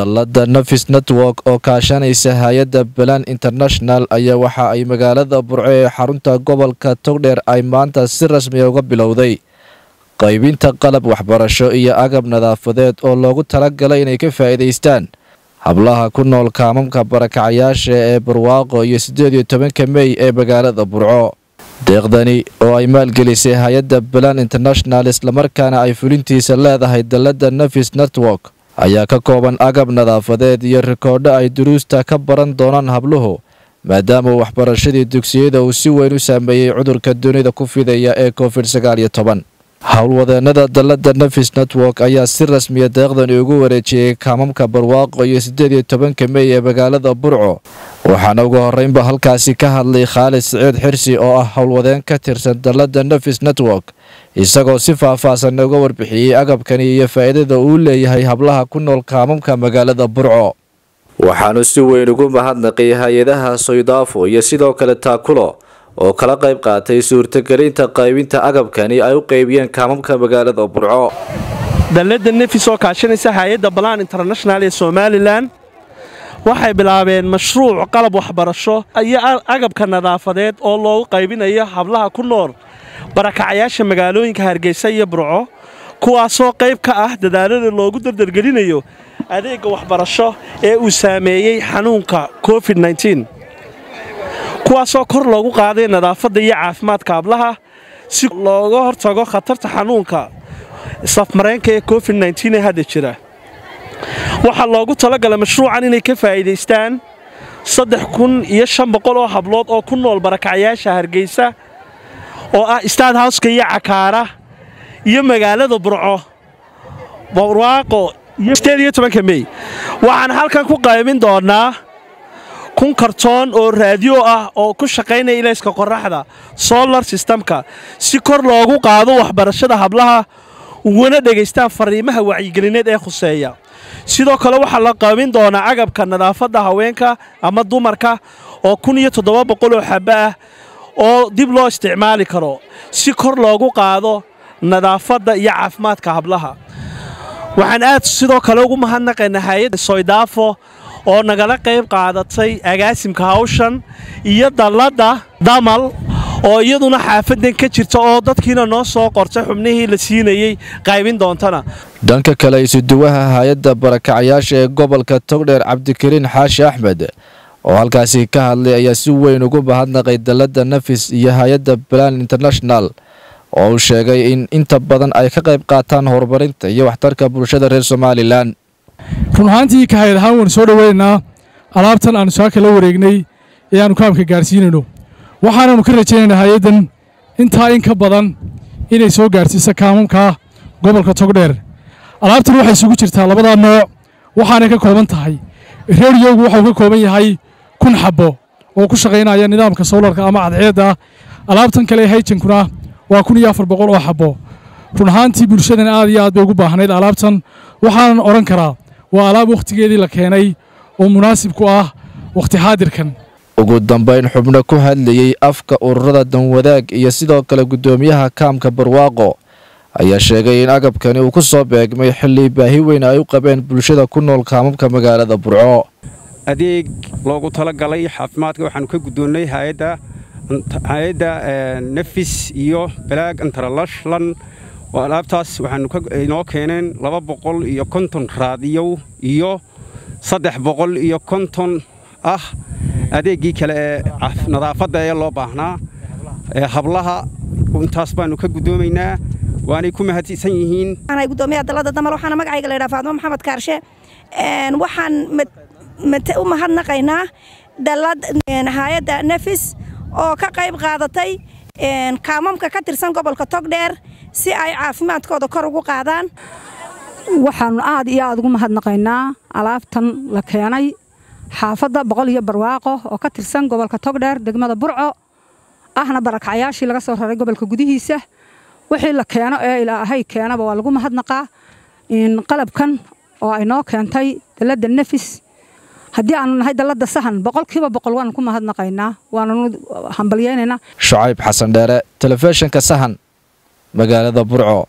dallada nafis network oo kaashanaysa hay'adda balan international ayaa waxa ay magaalada burco ee xarunta gobolka togdheer ay maanta si rasmiya uga bilowday. Qaybinta qalab waxbarasho iyo agab nadaafadeed oo loogu talagalay inay ka faa'iidaystaan. Hablaha ku nool kaamamka barakacayaasha ee barwaaqo iyo siddeed iyo tobanka mey ee magaalada burco. Deeqdani oo ay maalgelisay hay'adda balan international islamarkaana ay fulintiisa leedahay dallada nafis network ayaa ka kooban agab nadaafadeed iyo rikoodho ay duruusta ka baran doonaan habluhu maadaama waxbarashadii dugsiyada uu si weyn u saameeyey cudurka dunida ku fidaya ee covid sagaal iyo toban. Howlwadeennada dallada nafis network ayaa si rasmiya deeqdani ugu wareejiyey kaamamka barwaaqo iyo siddeed iyo tobanka mey ee magaalada burco waxaana ugu horreynba halkaasi ka hadlay khaalid siciid xirsi oo ah howlwadeen ka tirsan dallada nafis network isagoo si faah-faahsan uga warbixiyey agabkani iyo faa'iidada uu leeyahay hablaha ku nool kaamamka magaalada burco. Waxaanu si weyn ugu mahadnaqay hay'adaha soydaafo iyo sidoo kale taakulo oo kala qayb qaatay suurtagelinta qaybinta agabkani ay u qaybiyeen kaamamka magaalada burco. Dallada nefis oo kaashanaysa hay'adda balaan international ee somalilan waxay bilaabeen mashruuc qalab waxbarasho iyo agabka nadaafadeed oo loogu qaybinayo hablaha ku nool. Barakacayaasha magaalooyinka hargeysa iyo burco kuwaasoo qayb ka ah dadaalada loogu dardargelinayo adeegga waxbarasho ee uu saameeyey xanuunka covid kuwaasoo kor loogu qaaday nadaafadda iyo caafimaadka hablaha si looga hortago khatarta xanuunka safmareenka ee covid ee hadda jira waxaa loogu talagalay mashruucan inay ka faa'iidaystaan saddex kun iyo shan boqol oo hablood oo ku nool barakacayaasha hargeysa oo ah staad howska iyo cakaara iyo magaalada burco barwaaqo iyo tobanka mey waxaan halkan ku qaybin doonaa kun kartoon oo raadiyo ah oo ku shaqaynaya ilayska qorraxda solar systemka. Si kor loogu qaado waxbarashada hablaha uguna dhegaystaan fariimaha wacyigelineed ee khuseeya sidoo kale waxaa la qaybin doonaa agabka nadaafadda haweenka ama dumarka oo kun iyo toddoba boqol oo xabbo ah oo dib loo isticmaali karo si kor loogu qaado nadaafadda iyo caafimaadka hablaha. Waxaan aad sidoo kale ugu mahadnaqaynaa hay'adda soydaafo oo nagala qayb qaadatay agaasimka hawshan iyo dalladda damal oo iyaduna xaafadan ka jirta oo dadkiina noo soo qortay xubnihii la siinayey qaybin doontana. Dhanka kale isuduwaha hay'adda barakacayaasha ee gobolka togdheer cabdikariin xaashi axmed oo halkaasi ka hadlay ayaa si weyn ugu mahadnaqay dallada nafis iyo hay'adda balan international oo uu sheegay in inta badan ay ka qayb qaataan horumarinta iyo waxtarka bulshada reer somalilan run ahaantii ka hay'ad ahaan waynu soo dhoweynaynaa alaabtan aannu saaka la wareegnay ee aannu kaamka gaarsiinayno waxaananu ka rajaynaynaa hay'addan intaa in ka badan inay soo gaarsiisa kaamamka gobolka togdheer. Alaabtan waxay isugu jirtaa labadaa nooc waxaanay ka kooban tahay. Reeriyowgu waxau ka kooban yahay kun xabbo oo ku shaqaynaya nidaamka sowlarka ama cadceedda. Alaabtan kale hayjankuna waa kun iyo afar boqol oo xabbo. Run ahaantii bulshadan aad iyo aad bay ugu baahnayd alaabtan. Waxaanan odhan karaa waa alaab wakhtigeedii la keenay oo munaasib ku ah wakhti xaadirkan ugu dambayn xubno ku hadlayey afka ururada danwadaag iyo sidoo kale guddoomiyaha kaamka barwaaqo ayaa sheegay in agabkani uu ku soo beegmay xilli baahi weyn ay u qabeen bulshada ku nool kaamamka magaalada burco. Adeeg loogu talagalay caafimaadka waxaanu ka guddoonnay hay'adda nafis iyo balaag antaralashlan. Oo alaabtaas waxaanu inoo keeneen laba boqol iyo konton raadiyow iyo saddex boqol iyo konton ah adeeggii kale ee nadaafadda ee loo baahnaa ee hablaha intaas baannu ka guddoomaynaa waanay ku mahadsan yihiin. Gudoomiyaha dalada damal waxaana magacayga la yidhaha faadmo maxamed kaarshe. Waxaan u mahadnaqaynaa dalad hay'adda nefis oo ka qayb qaadatay kaamamka ka tirsan gobolka togdheer si ay caafimaadkooda kor ugu qaadaan. Waxaannu aad iyo aad ugu mahadnaqaynaa. Alaabtan la keenay xaafadda boqol iyo barwaaqo oo ka tirsan gobolka togdheer degmada burco ahna barakacayaashii laga soo raray gobolka gudihiisa. Wixii la keeno ee ilaahay keenaba waa lagu mahadnaqaa qalabkan oo ay noo keentay dalladda nefis haddii aanu nahay dalladda sahan boqolkiiba boqol waanu ku mahadnaqaynaa waananu hambalyaynaynaa shucayb xasan dheere telefishinka sahan magaalada burco